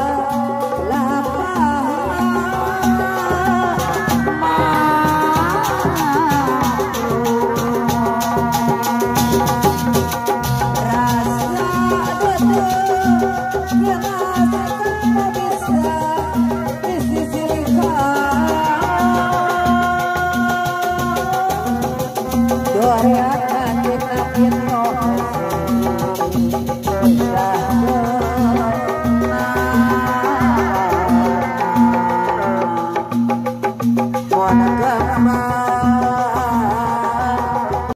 love.